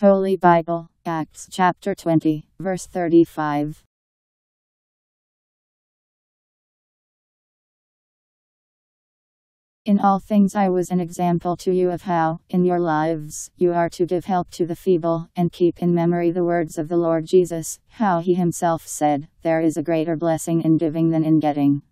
Holy Bible, Acts chapter 20, verse 35. In all things I was an example to you of how, in your lives, you are to give help to the feeble, and keep in memory the words of the Lord Jesus, how he himself said, There is a greater blessing in giving than in getting.